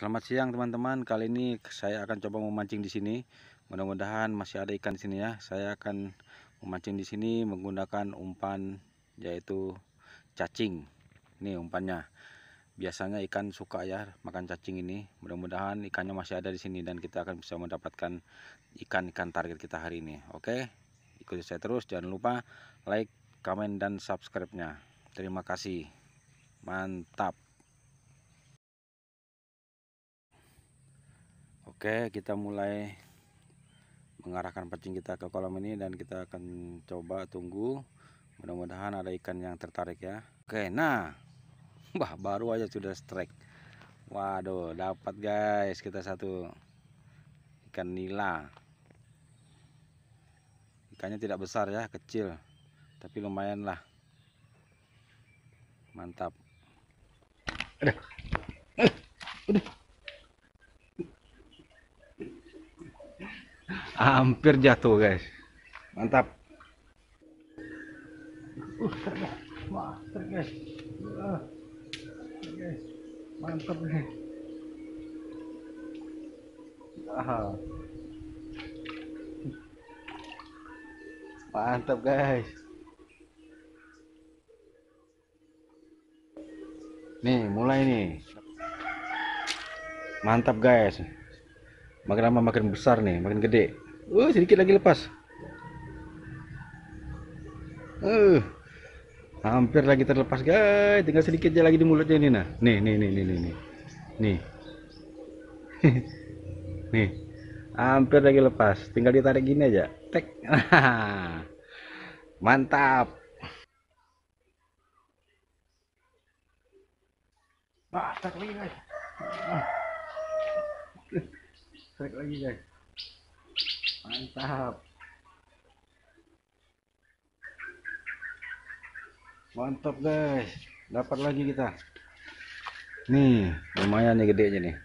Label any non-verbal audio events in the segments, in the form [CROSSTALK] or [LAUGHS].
Selamat siang teman-teman. Kali ini saya akan coba memancing di sini. Mudah-mudahan masih ada ikan di sini ya. Saya akan memancing di sini menggunakan umpan yaitu cacing. Ini umpannya. Biasanya ikan suka ya makan cacing ini. Mudah-mudahan ikannya masih ada di sini dan kita akan bisa mendapatkan ikan-ikan target kita hari ini. Oke. Ikuti saya terus. Jangan lupa like, komen dan subscribe-nya. Terima kasih. Mantap. Oke, kita mulai mengarahkan pancing kita ke kolam ini dan kita akan coba tunggu. Mudah-mudahan ada ikan yang tertarik ya. Oke, nah. [LAUGHS] Wah, baru aja sudah strike. Waduh, dapat guys kita satu ikan nila. Ikannya tidak besar ya, kecil. Tapi lumayan lah. Mantap. Udah. Hampir jatuh guys. Mantap. Uh wah guys uh, guys mantap nih ah. mantap guys. Nih mulai nih. Mantap guys. Makin lama makin besar nih makin gede Oh, sedikit lagi lepas. Uh, hampir lagi terlepas guys. Tinggal sedikit aja lagi di mulutnya ini nah. Nih, nih, nih, nih, nih, nih. Nih. [LAUGHS] nih. Hampir lagi lepas. Tinggal ditarik gini aja. Tek. [LAUGHS] Mantap. Ah, tarik lagi guys. [LAUGHS] Tarik lagi guys mantap. Mantap guys. Dapat lagi kita. Nih lumayan nih gedenya nih.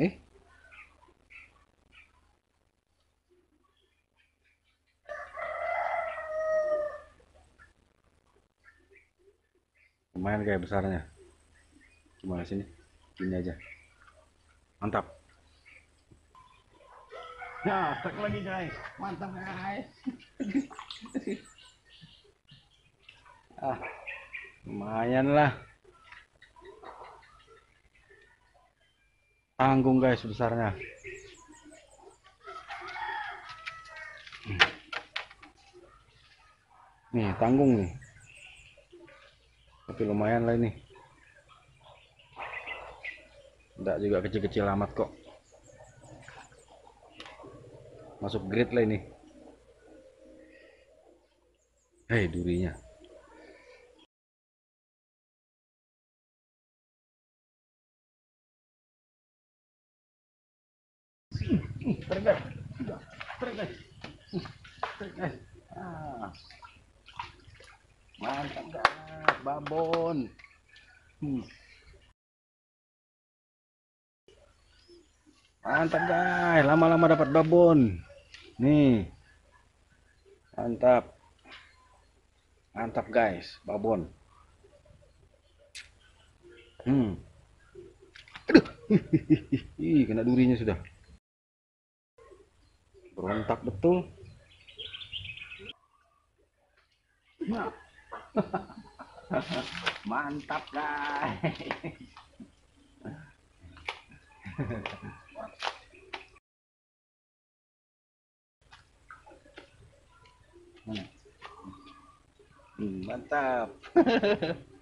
Eh? Lumayan kayak besarnya. Gimana sini ini aja. Mantap Trek lagi guys. Mantap guys. ah, lumayan lah. Tanggung guys besarnya. Nih, tanggung nih. Tapi lumayan lah ini. Tidak juga kecil-kecil amat kok masuk grade lah ini. Hei durinya. Tergas ah mantap guys babon hmm. mantap guys. Lama-lama dapat babon nih. Mantap. Mantap guys. Babon. Hmm. Aduh. [LAUGHS] Kena durinya sudah. Berontak betul. Nah. mantap guys [LAUGHS] Hmm, mantap. [LAUGHS]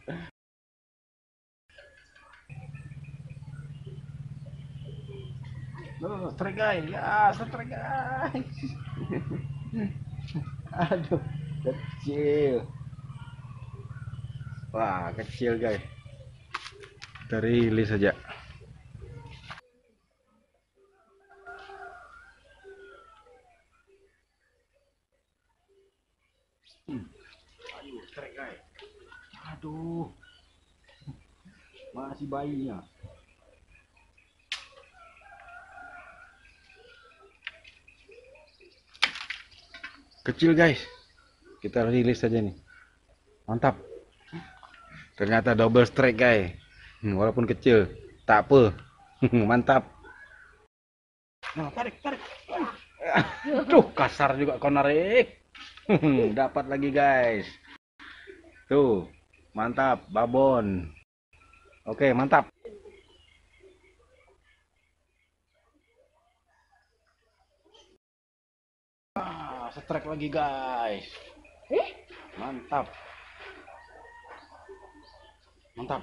Oh, guys, ya, guys. [LAUGHS] Aduh, kecil. Wah, kecil guys. Dari saja. Hmm. Guys. Aduh. Masih bayinya. Kecil guys. Kita rilis saja nih. Mantap. Ternyata double strike guys. Hmm, walaupun kecil. tak apa [LAUGHS] mantap nah, tarik tarik Aduh, kasar juga kau narik. [LAUGHS] Dapat lagi, guys. Tuh, mantap, babon. Oke, mantap. Ah, setrek lagi, guys. Mantap. Mantap.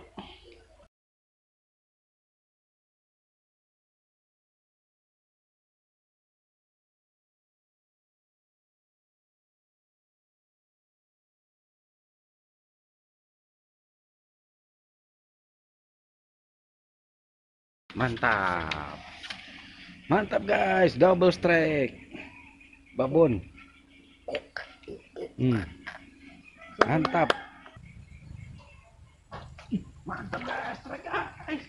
Mantap. Mantap guys, double strike. Babon. Hmm. Mantap. Mantap guys, strike guys.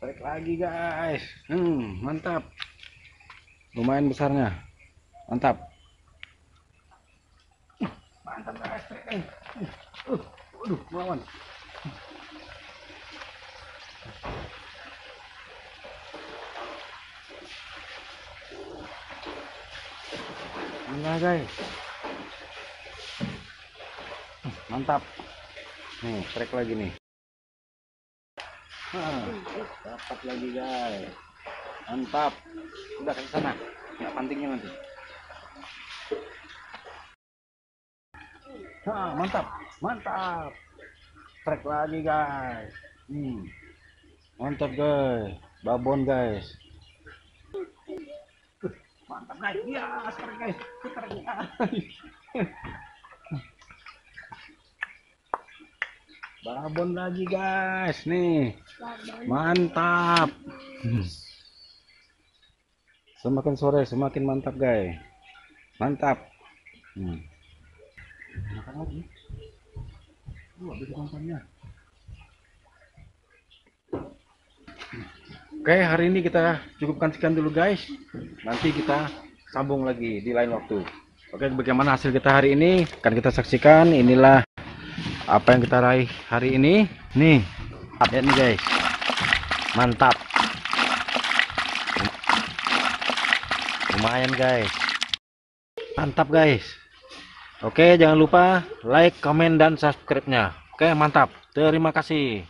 Strike lagi guys. Hmm, mantap. Lumayan besarnya. Mantap. Mantap guys, strike. Uh, aduh, melawan. Enggak guys. Mantap. Nih, trek lagi nih. Dapat lagi guys. Mantap. Udah ke sana. Enggak pantingnya nanti. Hah, mantap. Mantap. Trek lagi guys. Hmm. Mantap guys. Babon guys. Mantap guys. Ya, sekarang guys. Sekarang guys. Babon lagi guys. Nih. Mantap. Hmm. Semakin sore semakin mantap guys. Mantap. Hmm. Makan lagi. Uh, habis kontennya. Oke, hari ini kita cukupkan sekian dulu guys. Nanti kita sambung lagi di lain waktu. Oke, bagaimana hasil kita hari ini? Akan kita saksikan. Inilah apa yang kita raih hari ini. Nih, lihat nih guys. Mantap. Lumayan guys. Mantap guys. Oke, jangan lupa like, komen, dan subscribe-nya. Oke, mantap. Terima kasih.